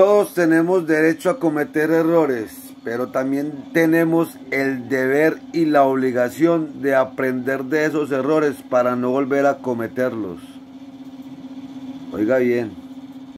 Todos tenemos derecho a cometer errores, pero también tenemos el deber y la obligación de aprender de esos errores para no volver a cometerlos. Oiga bien.